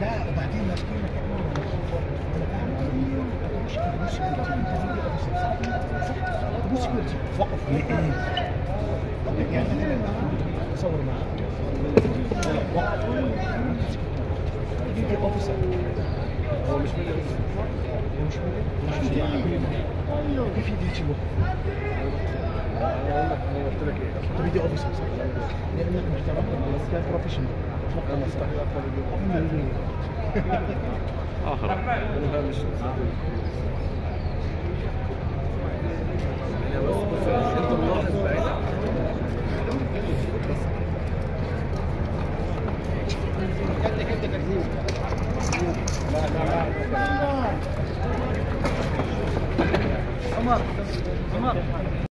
لا وبعدين وقف تصور معاه وقف يجي اوفيسر هو مش مدير هو مش مدير مش مدير كيف قلت لك إيه اوفيس لانك محترم بس كان بروفيشنال أتوقع انه صح اخر عمر عمر